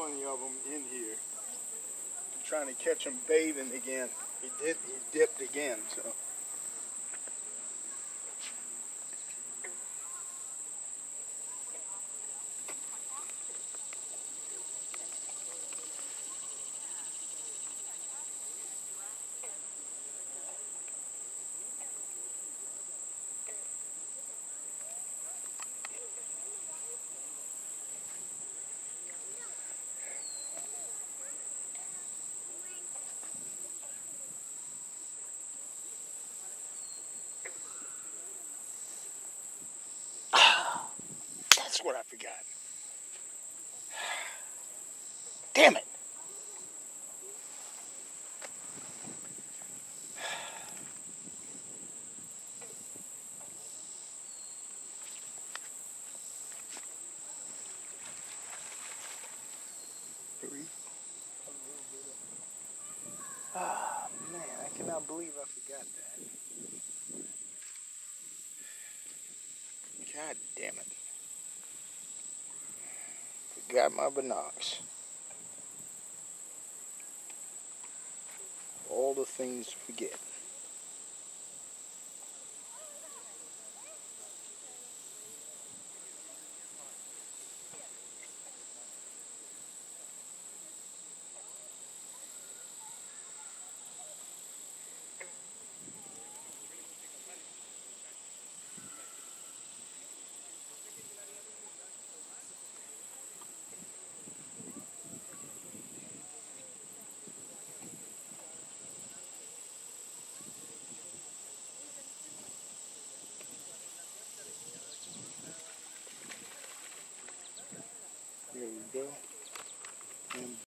plenty of them in here. I'm trying to catch him bathing again. He did. He dipped again. So. That's what I forgot. Damn it. Ah, man, I cannot believe I forgot that. God damn it. Forgot my binocs. All the things to forget. There we go. And